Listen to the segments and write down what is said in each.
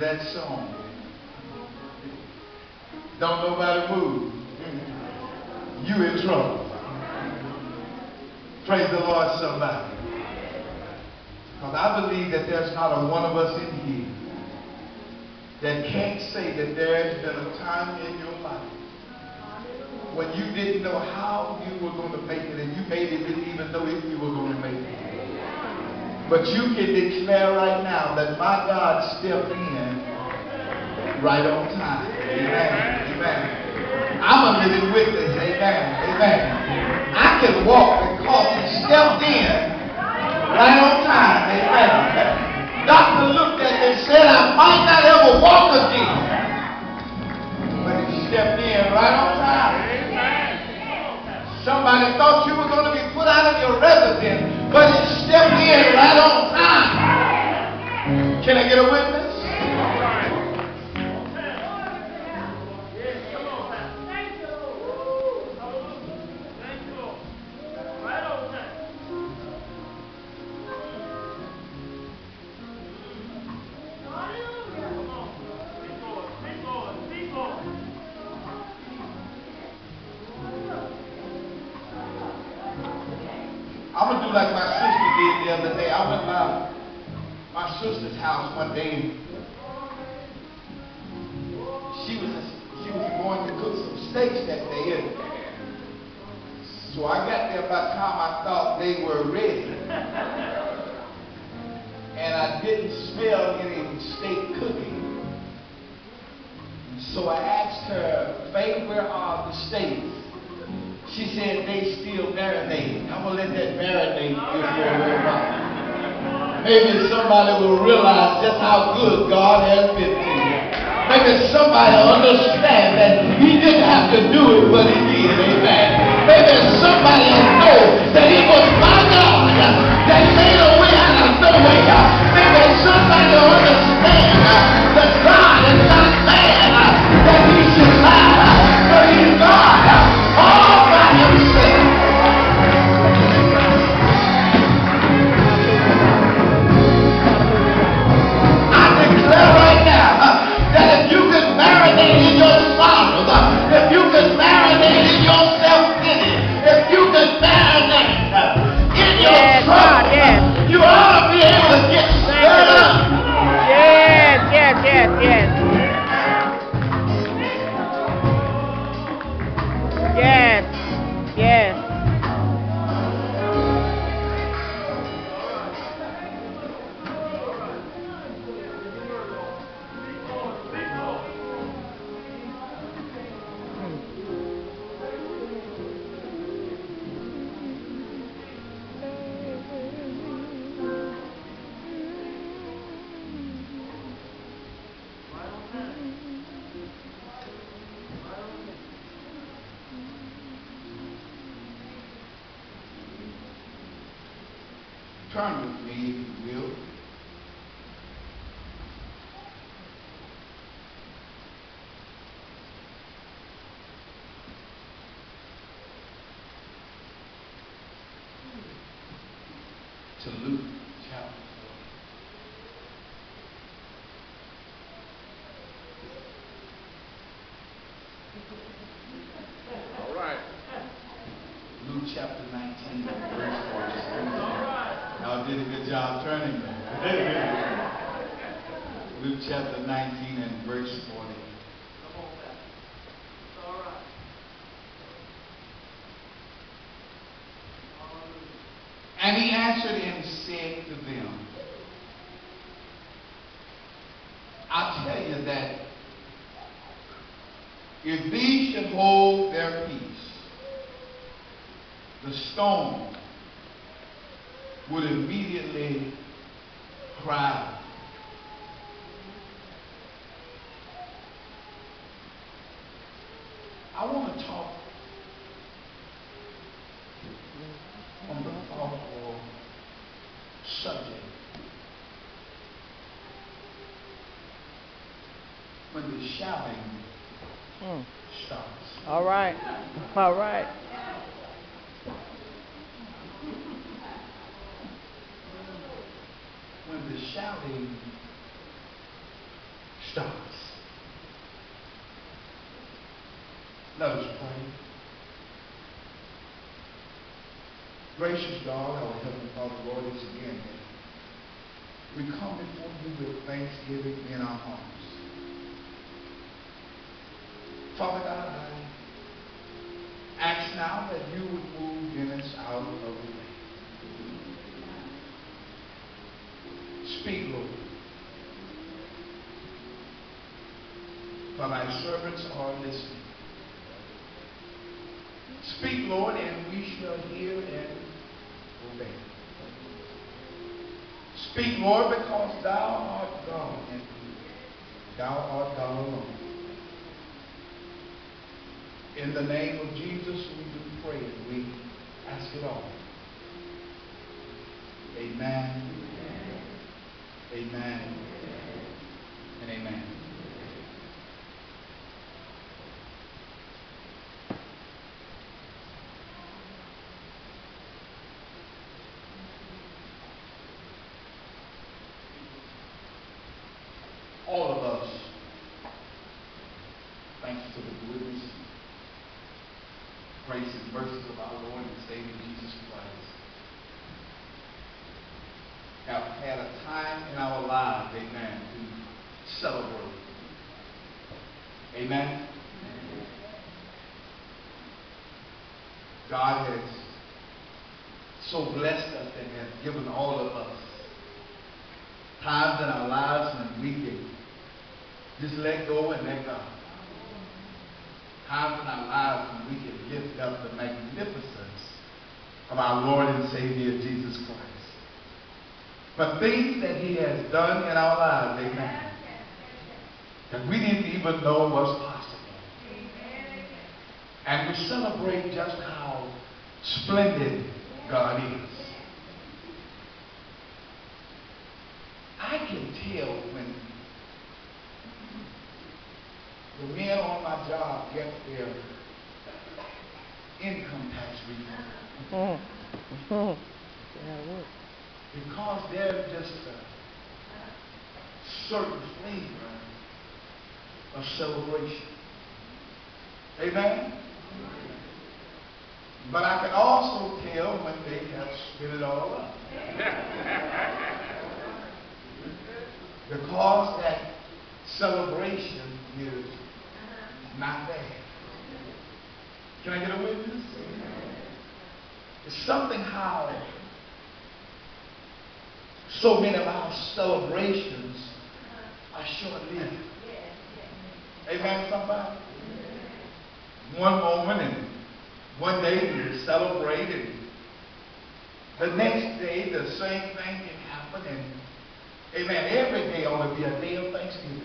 That song. Don't nobody move. You in trouble. Praise the Lord, somebody. Because I believe that there's not a one of us in here that can't say that there has been a time in your life when you didn't know how you were going to make it and you maybe didn't even know if you were going to make it. But you can declare right now that my God stepped in right on time. Amen. Amen. I'm a living witness. Amen. Amen. I can walk because he stepped in right on time. Amen. Doctor looked at me and said I might not ever walk again. But he stepped in right on time. Somebody thought you were going to be put out of your residence, Luke chapter 19, verse 40. Y'all did a good job turning there. Luke chapter 19 and verse 40. All right. And he answered and said to them, I tell you that if these should hold their peace, the stone would immediately cry out. I want to talk on the thoughtful subject. When the shouting Hmm. stops. All right. All right. when the shouting stops. Let us pray. Gracious God, our Heavenly Father, Lord, once again, we come before you with thanksgiving in our hearts. Father God, I ask now that you would move Dennis out of the way. Speak, Lord. For thy servants are listening. Speak, Lord, and we shall hear and obey. Speak, more because thou art God and thou art God alone. In the name of Jesus, we do pray and we ask it all. Amen. Amen. And amen. All of us, thanks to the goodness, grace, and mercy of our Lord and Savior Jesus Christ, have had a time in our lives, amen, to celebrate. Amen. God has so blessed us and has given all of us times in our lives when we can just let go and let God. Lives when we can lift up the magnificence of our Lord and Savior Jesus Christ. But things that He has done in our lives, amen, that we didn't even know was possible. And we celebrate just how splendid God is. I can tell when the men on my job get their income tax refund because there's just a certain flavor of celebration. Amen? But I can also tell when they have spit it all up. because that celebration is not there. Can I get a witness? It's something how so many of our celebrations are short-lived. Amen, somebody? One moment and one day you celebrate and the next day the same thing can happen and amen, every day ought to be a day of thanksgiving.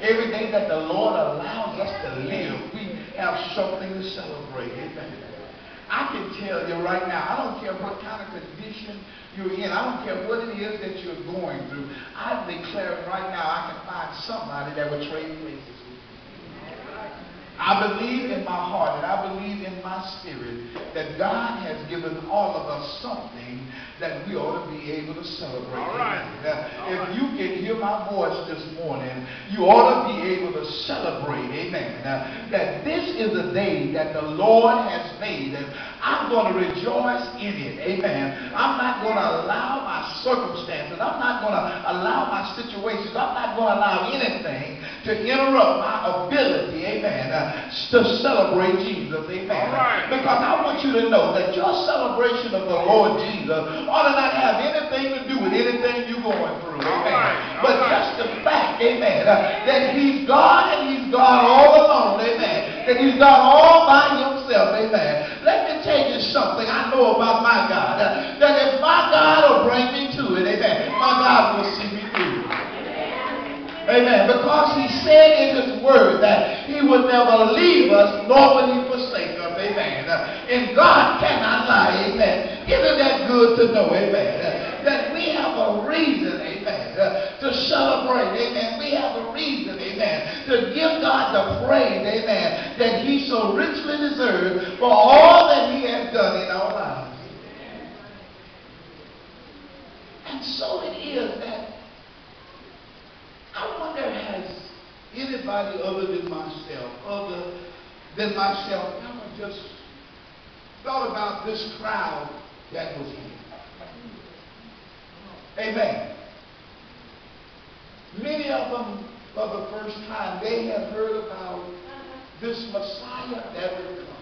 Every day that the Lord allows us to live, we have something to celebrate. Amen. I can tell you right now, I don't care what kind of condition you're in. I don't care what it is that you're going through. I declare right now I can find somebody that would trade places I believe in my heart and I believe in my spirit that God has given all of us something that we ought to be able to celebrate. All right. Now, All if right. you can hear my voice this morning, you ought to be able to celebrate, amen, uh, that this is a day that the Lord has made, and I'm going to rejoice in it, amen. I'm not going to allow my circumstances, I'm not going to allow my situations, I'm not going to allow anything to interrupt my ability, amen, uh, to celebrate Jesus, amen. Right. Because I want you to know that your celebration of the Lord Jesus ought to not have anything to do with anything you're going through. Amen. right, But right. just the fact, amen, uh, that he's God and he's God all alone, amen. That he's God all by himself, amen. Let me tell you something I know about my God. uh, that if my God will bring me to it, amen, my God will see. Amen. Because he said in his word that he would never leave us nor will he forsake us. Amen. And God cannot lie. Amen. Isn't that good to know? Amen. That we have a reason. Amen. To celebrate. Amen. We have a reason. Amen. To give God the praise. Amen. That he so richly deserves for all that he has done in our lives. And so it is that I wonder has other than myself, other than myself, I just thought about this crowd that was here? Amen. Many of them, for the first time, they had heard about this Messiah that would come.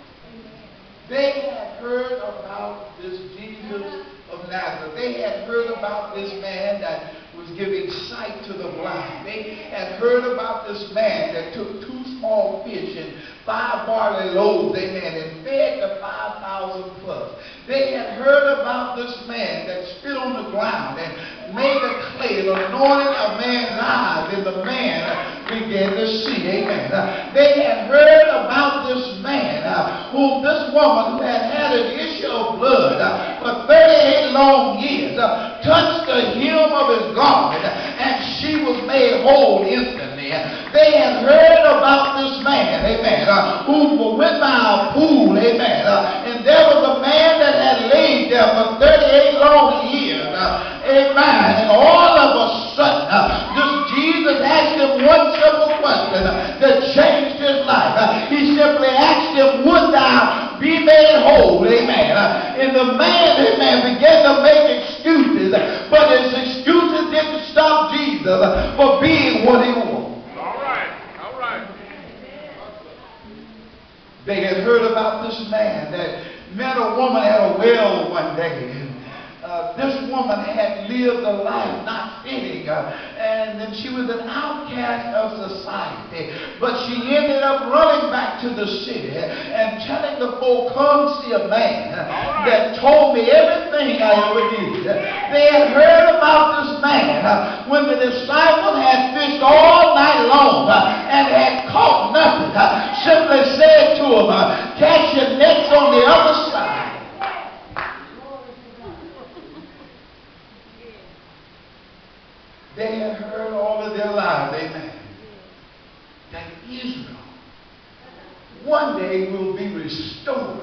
They had heard about this Jesus of Nazareth. They had heard about this man that was giving sight to the blind. They had heard about this man that took two small fish and five barley loaves, amen, and fed the 5,000 plus. They had heard about this man that spit on the ground and made a clay and anointed a man's eyes, and the man began to see, amen. They had heard about this man uh, whom this woman who had had an issue of blood uh, for 38 long years uh, touched the hem of his garment and she was made whole instantly. They had heard about this man, amen, uh, who went by a pool, amen, uh, and there was a man that had laid there for 38 long years, uh, amen, and all of a sudden, uh, this Jesus asked him one simple question uh, that changed his life. Uh, he simply asked him, would thou be made whole, amen, uh, and the man, amen, began to make excuses, but his excuses didn't stop Jesus for being what he was. All right. All right. They had heard about this man that met a woman at a well one day. Uh, this woman had lived a life not fitting, uh, and, and she was an outcast of society. But she ended up running back to the city and telling the folk, "Come see a man that told me everything I ever did." They had heard about this man uh, when the disciples had fished all night long uh, and had caught nothing. simply said to him, "Cast your nets on the other side." They had heard all of their lives, amen, that Israel one day will be restored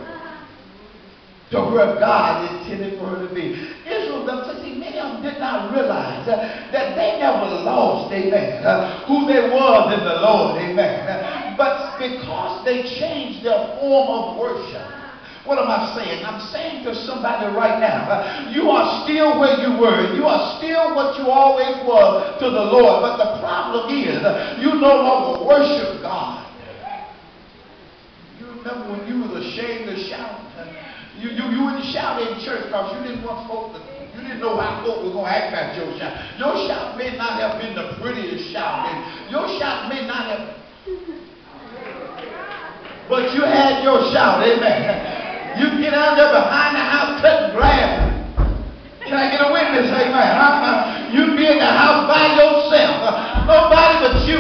to where God intended for her to be. Israel, see, many of them did not realize uh, that they never lost, amen, uh, who they was in the Lord, amen. But because they changed their form of worship, what am I saying? I'm saying to somebody right now, uh, you are still where you were. You are still what you always were to the Lord. But the problem is, uh, you no longer worship God. You remember when you was ashamed to shout? You, you, you wouldn't shout in church because you didn't want folk to, you didn't know how folk were going to act about your shout. Your shout may not have been the prettiest shout. And your shout may not have, but you had your shout, amen. You get out there behind the house cutting grass. Can I get a witness, amen? Uh-uh. You be in the house by yourself. Nobody but you.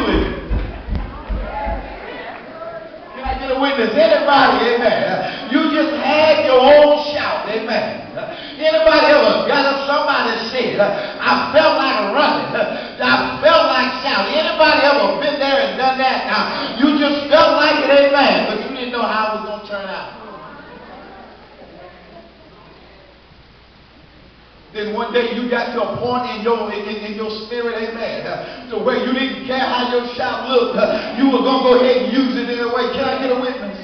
Can I get a witness? witness. Anybody, amen. You just had your own shout, amen. Anybody ever got up? somebody said, I felt like running. I felt like shouting. Anybody ever been there and done that? Now, you just felt like it, amen, but you didn't know how it was going to turn out. Then one day you got to a point in your in, in your spirit, amen, uh, to where you didn't care how your shop looked. Uh, you were gonna go ahead and use it anyway. Can I get a witness?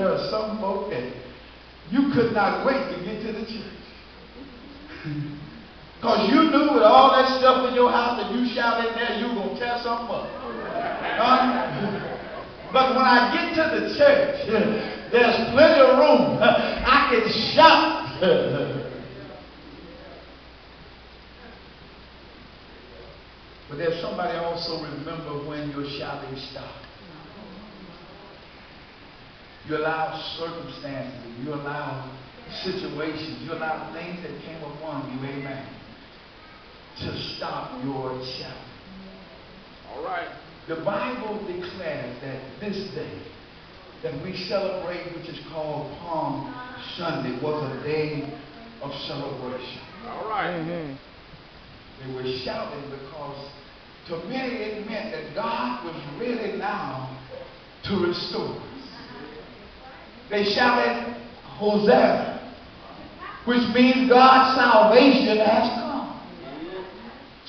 There are some folk that you could not wait to get to the church. Because you knew with all that stuff in your house that you shout in there, you were going to tear something up. Huh? But when I get to the church, there's plenty of room. I can shout. but there's somebody also remember when your shouting stopped. You allow circumstances, you allow situations, you allow things that came upon you, amen, to stop your shouting. All right. The Bible declares that this day that we celebrate, which is called Palm Sunday, was a day of celebration. All right. Mm-hmm. They were shouting because to many it meant that God was really now to restore us. They shouted, Hosanna, which means God's salvation has come.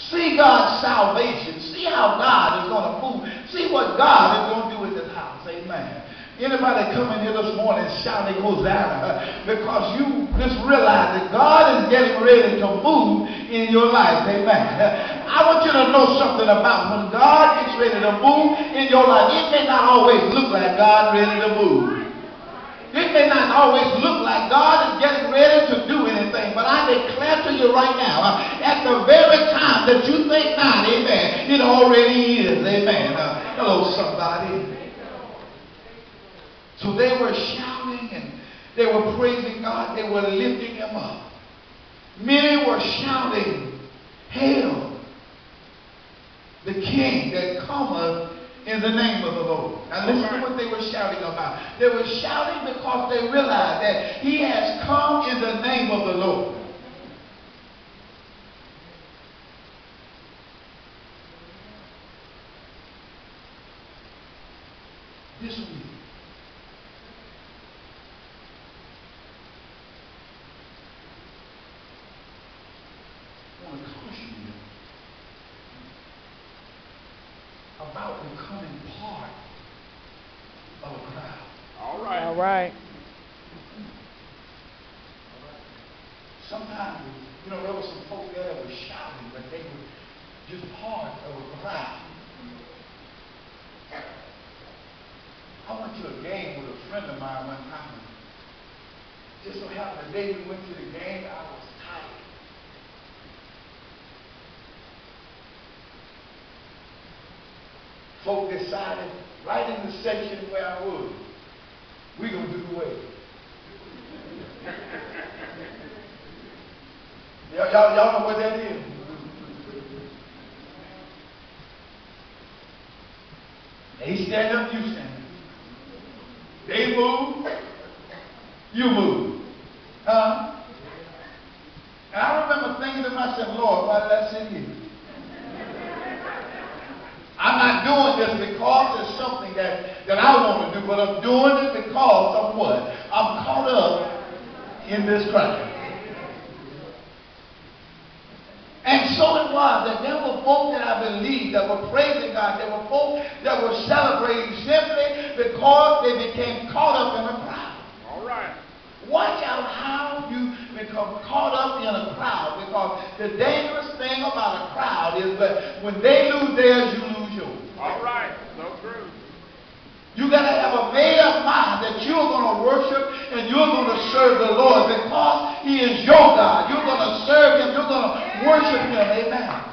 See God's salvation. See how God is going to move. See what God is going to do with this house. Amen. Anybody coming here this morning shouting Hosanna because you just realize that God is getting ready to move in your life. Amen. I want you to know something about when God gets ready to move in your life. It may not always look like God ready to move. It may not always look like God is getting ready to do anything, but I declare to you right now, uh, at the very time that you think not, amen, it already is, amen. Uh, hello, somebody. So they were shouting and they were praising God, they were lifting him up. Many were shouting, Hail, the King that cometh in the name of the Lord. Now listen to what they were shouting about. They were shouting because they realized that he has come in the name of the Lord. This week, I want to caution you about becoming part of a crowd. All right. All right. Sometimes, you know, there were some folks there that were shouting, but they were just part of a crowd. I went to a game with a friend of mine one time. Just so happened the day we went to the game, I was tired. Folk decided right in the section where I was, we're gonna do the way. Y'all, y'all, y'all know what that is? They stand up, you stand up. They move, you move. Huh? I remember thinking to myself, Lord, why did I sit here? I'm not doing this because it's something that, that I want to do, but I'm doing it because of what? I'm caught up in this crowd. And so it was that there were folk that I believe that were praising God. There were folk that were celebrating simply because they became caught up in a crowd. All right. Watch out how you become caught up in a crowd because the dangerous thing about a crowd is that when they lose theirs, you lose. All right. So true. You got to have a made up mind that you're going to worship and you're going to serve the Lord because He is your God. You're going to serve Him. You're going to worship Him. Amen.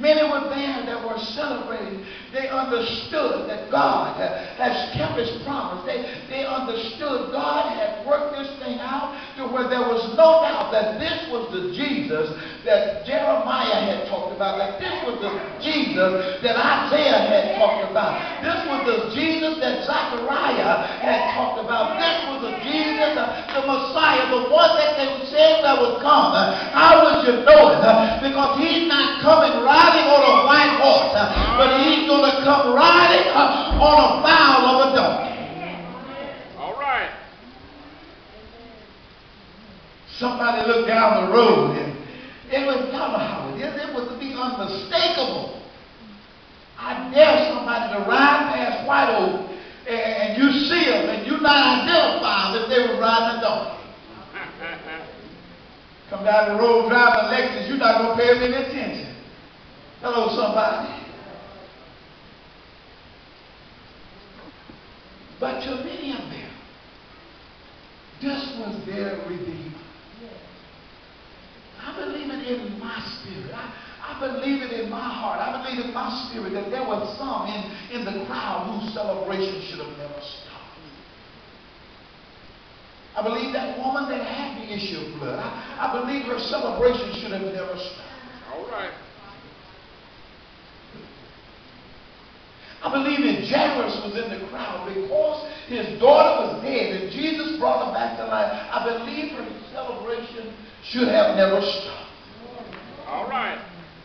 Many were there that were celebrating. They understood that God has kept His promise. They, they understood God had worked this thing out to where there was no doubt that this was the Jesus that Jeremiah had talked about, that this was the Jesus that Isaiah had talked about. This was the Jesus that Zechariah had talked about. This was the Jesus, the, Messiah, the one that they said that would come. How would you know it? Because he's not coming riding on a white horse, but he's going to come riding on a foal of a donkey. All right. Somebody looked down the road and it was, how it is, it was to be unmistakable. I dare somebody to ride past White Oak and, and you see them and you not identify them if they were riding a donkey. Come down the road driving a Lexus, you're not going to pay them any attention. Hello, somebody. But to many of them, this was their Redeemer. I believe it in my spirit. I, I believe it in my heart. I believe in my spirit that there was some in, in the crowd whose celebration should have never stopped. I believe that woman that had the issue of blood, I, I believe her celebration should have never stopped. All right. I believe that Jairus was in the crowd because his daughter was dead and Jesus brought her back to life. I believe her celebration should have never stopped. All right.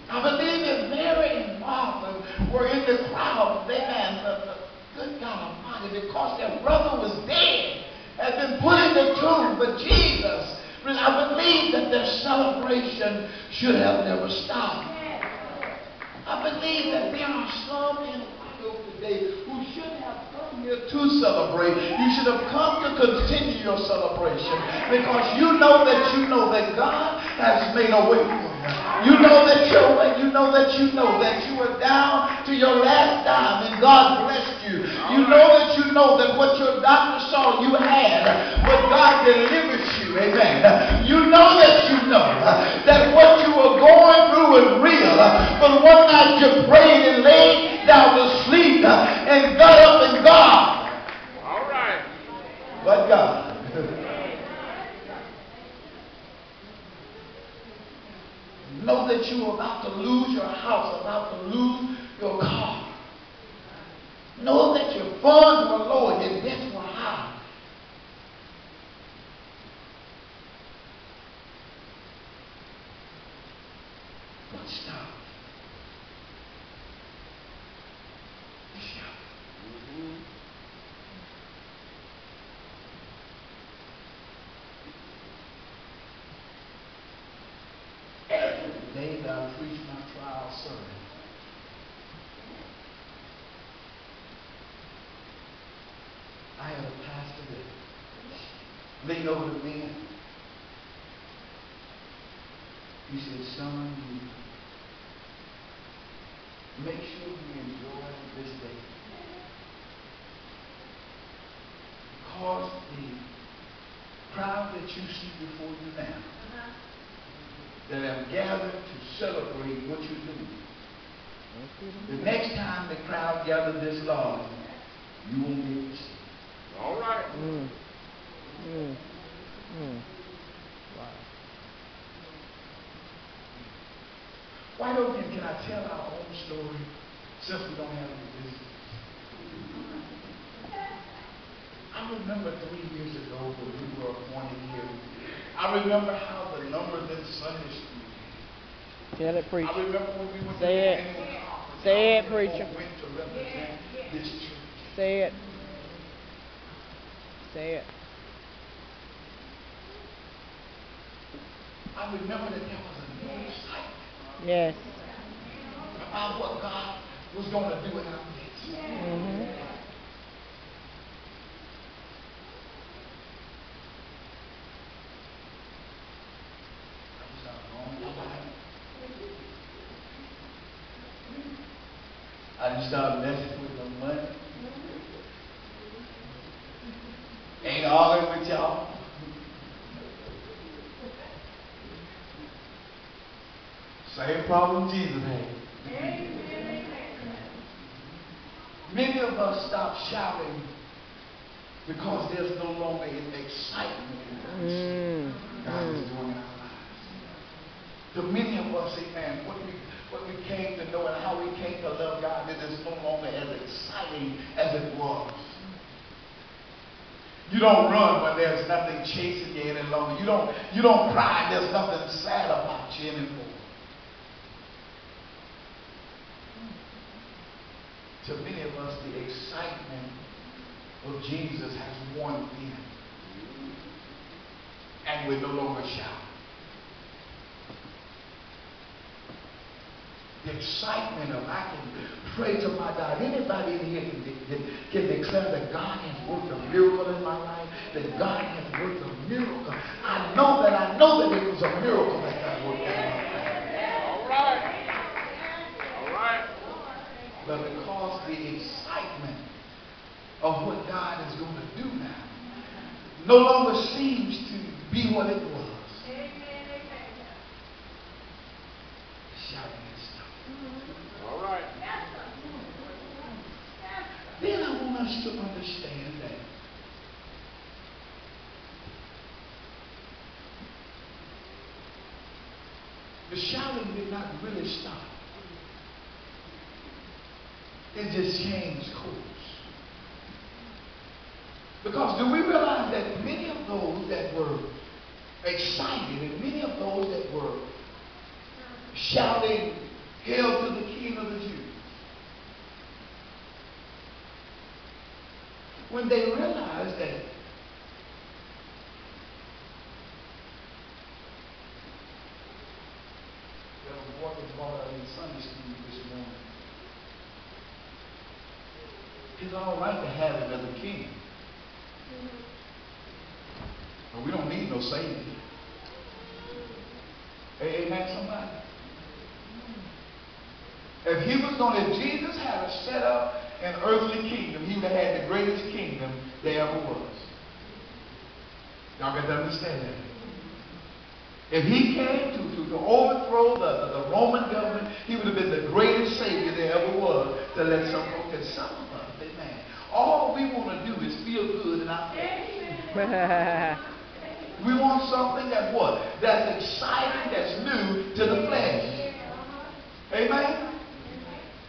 I believe that Mary and Martha were in the crowd, amen, the, the, good God Almighty, because their brother was dead, had been put in the tomb, but Jesus, I believe that their celebration should have never stopped. I believe that there are some in Today who should have come here to celebrate. You should have come to continue your celebration because you know that you know that God has made a way for you. You know that you're you know that you know that you were down to your last dime and God blessed you. You know that you know that what your doctor saw you had, but God delivered. Amen. You know that you know uh, that what you were going through was real. Uh, but one night you prayed and laid down to sleep uh, and got up and God. All right. But God. Know that you are about to lose your house, about to lose your car. Know that your funds were low and your debts were high. Stop. Shout. Mm-hmm. day that my trial sermon. I leaned over to me. He said, son, you make sure you enjoy this day. Because the crowd that you see before you now that have gathered to celebrate what you're doing. The next time the crowd gathers this large, you won't be able to see. All right. Mm. Mm. Mm. Wow. Why don't you, can I tell our own story since we don't have any business? I remember three years ago when we were appointed here. I remember how the numbers in Sunday school. Tell it, preacher. I remember when we went Say the it. Say it, preacher. Went to represent this church. Say it. Say it. I remember that there was a new excitement Yes. About what God was going to do in our midst. Mm-hmm. I just started messing with the money. Ain't all arguing with y'all. Same problem Jesus had. Many of us stop shouting Because there's no longer an excitement in us. Mm. God is Mm. doing in our lives. To many of us, amen, what we, what we came to know and how we came to love God, it is no longer as exciting as it was. You don't run when there's nothing chasing you any longer. You don't, you don't cry, there's nothing sad about you anymore. To many of us, the excitement of Jesus has worn thin. And we're no longer shouting. The excitement of I can pray to my God. Anybody in here can, can, can declare that God has worked a miracle in my life, that God has worked a miracle. I know that I know that it was a miracle that God worked in my life. All right. All right. But because the excitement of what God is going to do now no longer seems to be what it was. Shouting and stuff. All right. Then I want us to understand that the shouting did not really stop. It just changed course. Because do we realize that many of those that were excited and many of those that were shouting, Hail to the King of the Jews, when they realized that there was what was brought up in Sunday school this morning. It's all right to have him as a king. But we don't need no savior. Amen, somebody? If he was going to, if Jesus had to set up an earthly kingdom, he would have had the greatest kingdom there ever was. Y'all got to understand that. If he came to, to, to overthrow the, the, the Roman government, he would have been the greatest savior there ever was to let some folk, and some of us, amen, all we want to do is feel good in our flesh. We want something that what? That's exciting, that's new to the flesh. Amen?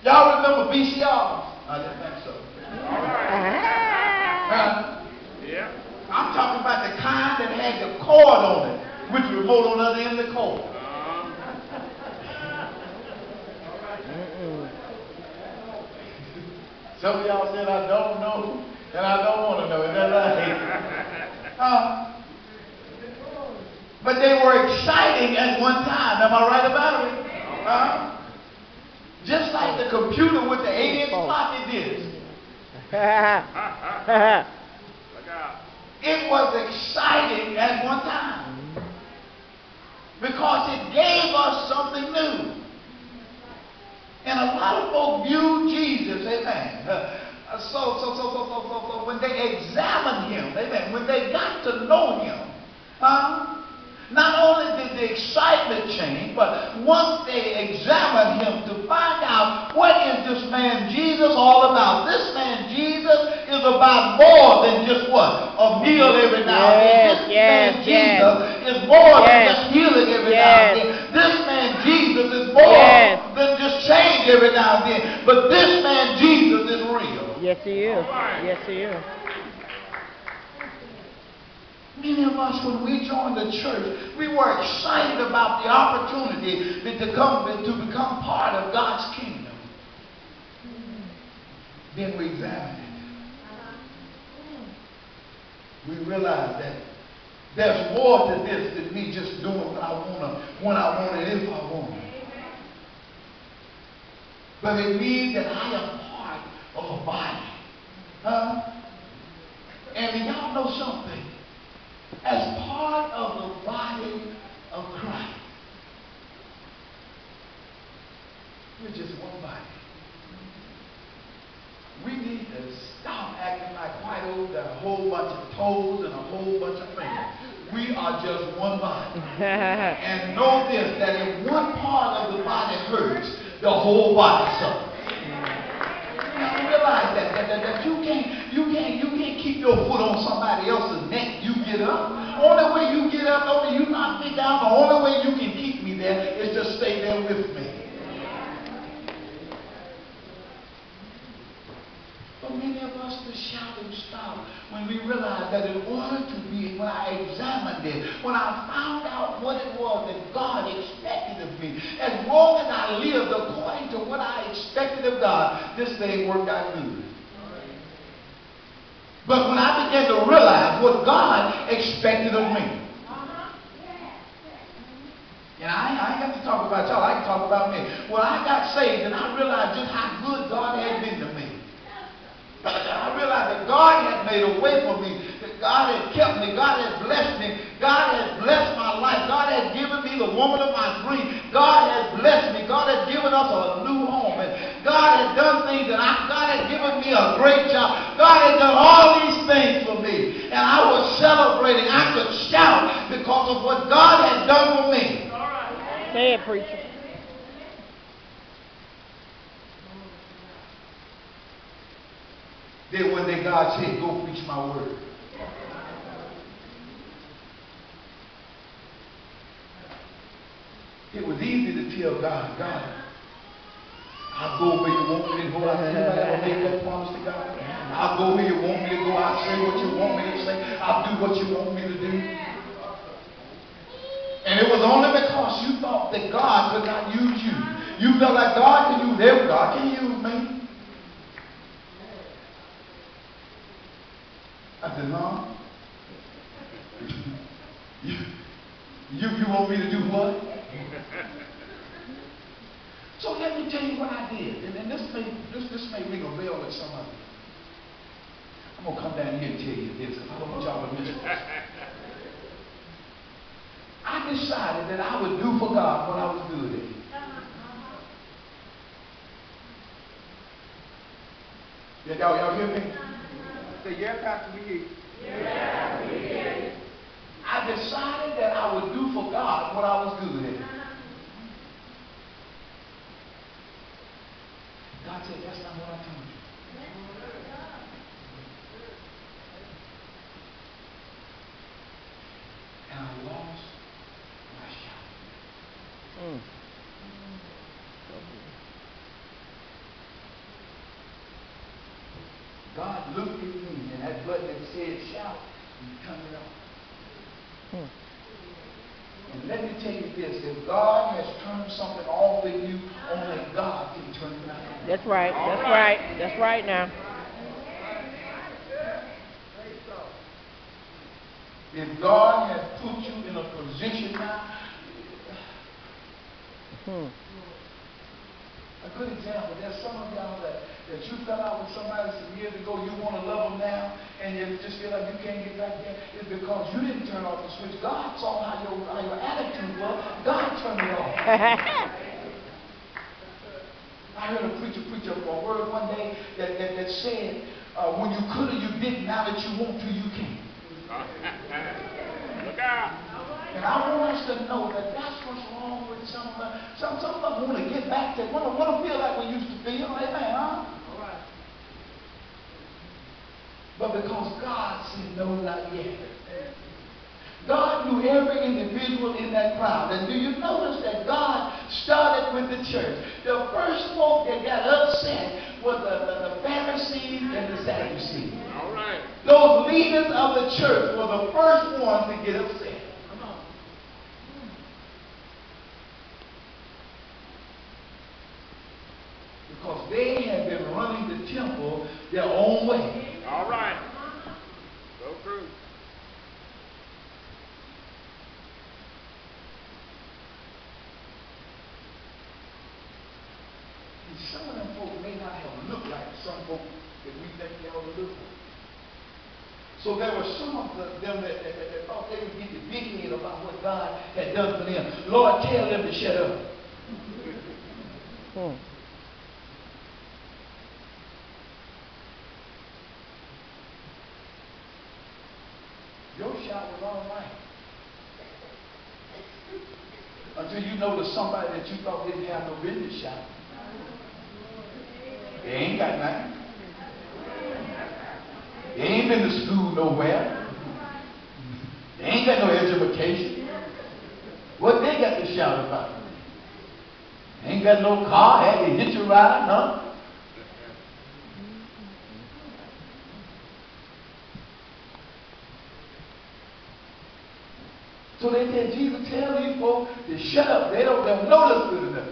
Y'all remember VCR? I didn't think so. All right. Huh? Yeah. I'm talking about the kind that had the cord on it, with the remote on the other end of the cord. Uh, Some of y'all said I don't know, and I don't want to know. Is that right? Huh? But they were exciting at one time. Am I right about it? Huh? Just like the computer with the 8-inch floppy disk. It was exciting at one time because it gave us something new. And a lot of folk view Jesus, amen. Uh, so, so, so, so, so, so, so, when they examined him, amen, when they got to know him, huh? Not only did the excitement change, but once they examined him to find out what is this man Jesus all about. This man Jesus is about more than just what? A meal every now and then. This yes, man yes. Jesus is more than just healing every now and then. This man Jesus is more Yes. than just change every now and then. But this man Jesus is real. yes, he is. Yes, he is. Many of us, when we joined the church, we were excited about the opportunity to become, to become part of God's kingdom. Then we examined it. We realized that there's more to this than me just doing what I want to, when I want it, if I want it. But it means that I am part of a body. Huh? And y'all know something? As part of the body of Christ, we're just one body. We need to stop acting like White Oak got a whole bunch of toes and a whole bunch of fingers. We are just one body. And know this, that if one part of the body hurts, the whole body suffers. Realize that, that, that, that you can't, you can't, you can't keep your foot on somebody else's neck. You get up. Only way you get up, only you knock me down, the only way you can keep me there is to stay there with me. For many of us, the shouting stopped when we realized that in order to be, when I examined it, when I found out what it was that God expected of me, as long as I lived according to what I expected of God, this thing worked out good. But when I began to realize what God expected of me, and I, I got to talk about y'all, I can talk about me. When I got saved and I realized just how good God had been to me. I realized that God had made a way for me, that God had kept me, God had blessed me, God had blessed my life, God had given me the woman of my dream, God had blessed me, God had given us a new home, and God had done things that I, God had given me a great job, God had done all these things for me, and I was celebrating, I could shout because of what God had done for me. Say it, preacher. Then one day God said, go preach my word. It was easy to tell God, God, I'll go where you want me to go. I anybody ever made that promise to God? I'll go where you want me to go. I'll say what you want me to say. I'll do what you want me to do. And it was only because you thought that God could not use you. You felt like God can use every God can use me. I said, no. You, you, you want me to do what? So let me tell you what I did. And, and this, may, this, this may ring a bell with some of you. I'm going to come down here and tell you this because I don't want y'all to miss this. I decided that I would do for God what I was good at. Yeah, y'all, y'all hear me? Say, yeah, Pastor, we hear you. I decided that I would do for God what I was good at. Uh-huh. God said, that's not what I told you. And I lost my shout. Mm. God looked at me and that button that said shout, and turned it off. Mm. And let me tell you this, if God something off in you, only God can turn it on. That's right. That's right. That's right now. If God has put you in a position now, Hmm. a good example, there's some of y'all that, that you fell out with somebody some years ago, you want to love them now, and you just feel like you can't get back there, it's because you didn't turn off the switch. God saw how your, how your attitude was, God turned it off. I heard a preacher preach a, word one day that, that, that said, uh, when you could have, you didn't, now that you want to, you can't. Look out. And I want us to know that that's what's wrong with some of us. Some, some of us want to get back to, want to, want to feel like we used to feel. Amen, huh? But because Said no, not yet. God knew every individual in that crowd. And do you notice that God started with the church? The first folk that got upset were the, the, the Pharisees and the Sadducees. All right. Those leaders of the church were the first ones to get upset. Because they had been running the temple their own way. All right. Go through. And some of them folk may not have looked like some folk that we think they ought to look like. So there were some of the, them that, that, that, that thought they would get the big head about what God had done for them. Lord, tell them to shut up. Hmm. Your shout was all right. Until you notice somebody that you thought didn't have no business shouting. They ain't got nothing. They ain't been to school nowhere. They ain't got no education. What they got to shout about? Ain't got no car, eh? had to hitch a ride, huh? So they said, Jesus, tell these folks to shut up. They don't, don't know enough.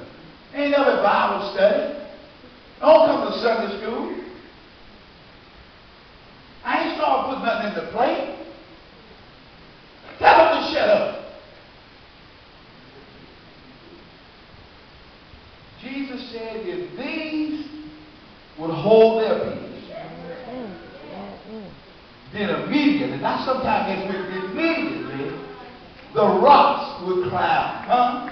Ain't never Bible study. Don't come to Sunday school. I ain't started putting nothing in the plate. Tell them to shut up. Jesus said if these would hold their peace, then immediately, not sometimes with immediately, the rocks would cry out. Huh?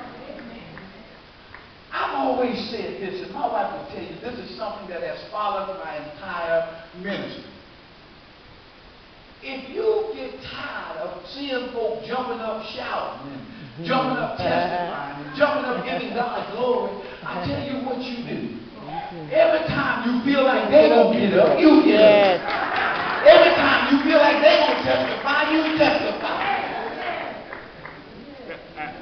I've always said this, and my wife will tell you, this is something that has followed my entire ministry. If you get tired of seeing folk jumping up shouting jumping up testifying jumping up giving God glory, I tell you what you do. Every time you feel like they gonna get up, you get up. Every time you feel like they gonna testify, you testify.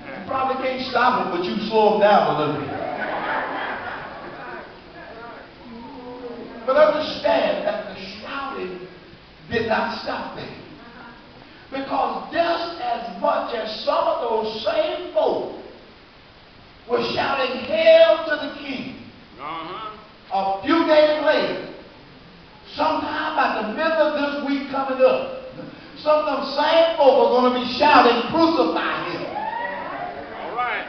You probably can't stop them, but you slow them down a little bit. But understand that the shouting did not stop there. Because just as much as some of those same folk were shouting hail to the king, Uh-huh. a few days later, sometime by the middle of this week coming up, some of them same folk are going to be shouting, crucify him. All right.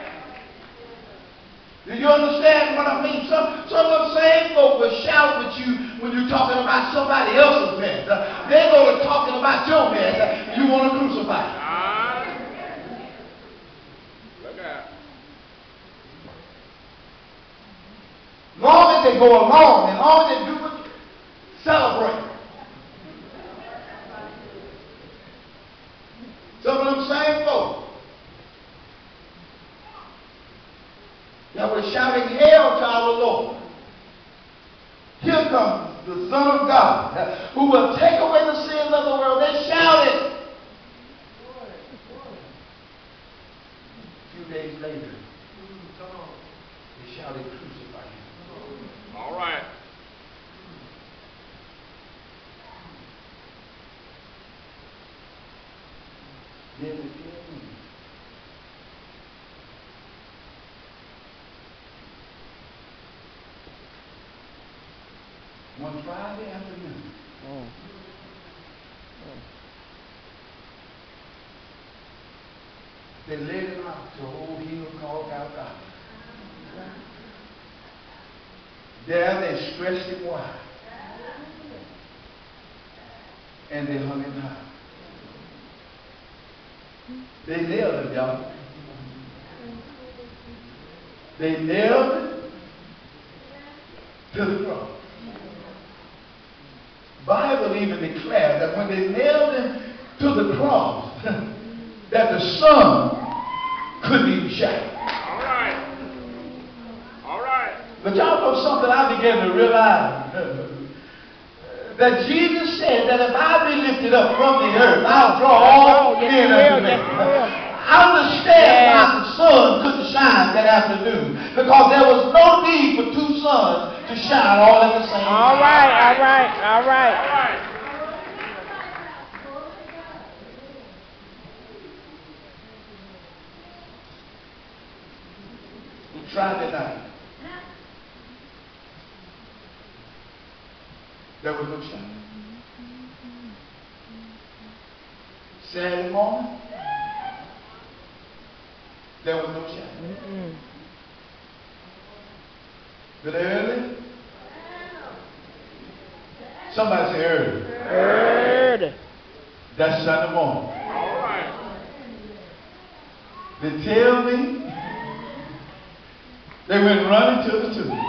Do you understand what I mean? Some, some of them same folk will shout with you when you're talking about somebody else's mess. Uh, they go to talking about your mess. You want to crucify. Look out. Long as they go along and long as they do is celebrate. Some of them same folk that were shouting hail to our Lord. Here comes the Son of God who will take away the sins of the world. They shouted. A few days later, they shouted, crucify him. All right. Then the king One Friday afternoon, Mm. they led him out to a old hill called Golgotha. There they stretched him wide. And they hung him high. They nailed him, y'all. They nailed him to the cross. Bible even declares that when they nailed him to the cross, that the sun could be shine. All right. All right. But y'all know something I began to realize. that Jesus said that if I be lifted up from the earth, I'll draw all men unto me. yes, you will. I understand why the sun couldn't shine that afternoon. Because there was no need for two suns to shine all at the same All time. right, all right, all All right. right. Friday night. There was no shine. Saturday morning. There was no shine. Mm-mm. But early. Somebody say early. Heard. That's Sunday morning. All right. They tell me they went running to the tomb.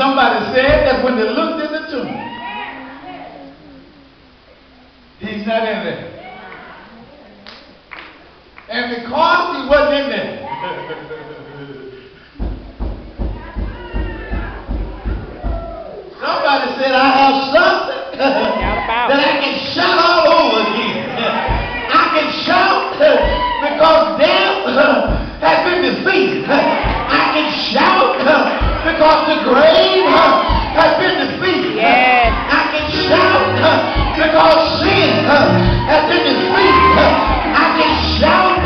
Somebody said that when they looked in the tomb, he's not in there. And because he wasn't in there, somebody said, I have something that I can shout all because the grave has been defeated. Yes. I can shout because sin has been defeated. I can shout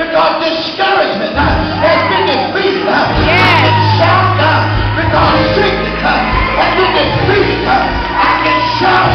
because discouragement has been defeated. I Yes. can shout because sickness has been defeated. I can shout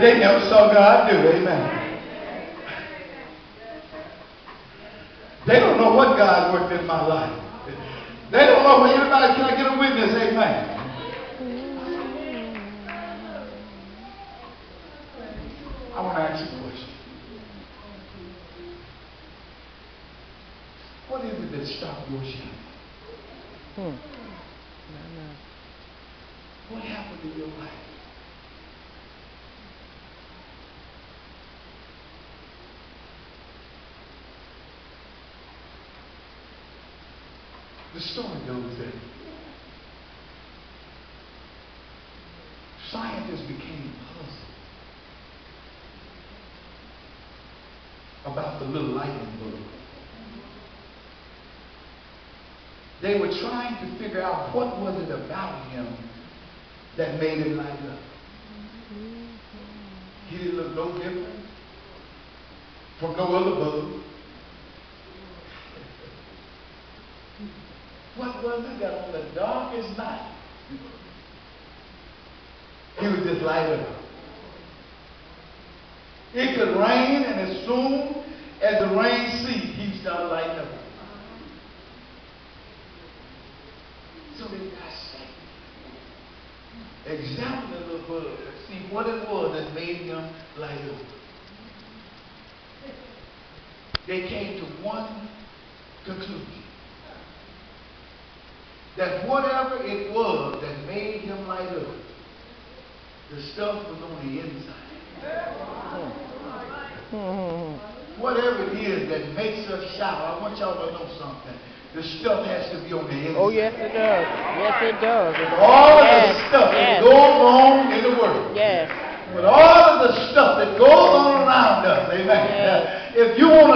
they never saw God do. Amen. They don't know what God worked in my life. They don't know anybody can I get a witness. Amen. I want to ask you a question. What is it that stopped your shouting? Hmm. What happened in your life? The story goes that scientists became puzzled about the little lightning bug. They were trying to figure out what was it about him that made him light up. He didn't look no different from no other bug. What was it that on the darkest night he would just light up? It could rain, and as soon as the rain ceased, he started lighting up. So they got sick. Examine the little bug see what it was that made him light up. They came to one conclusion. That whatever it was that made him light up, the stuff was on the inside. Whatever it is that makes us shout, I want y'all to know something. The stuff has to be on the inside. Oh, yes, it does. Yes, it does. All of the stuff yes. that goes on in the world. Yes. With all of the stuff that goes on around us, amen. Yes. If you want to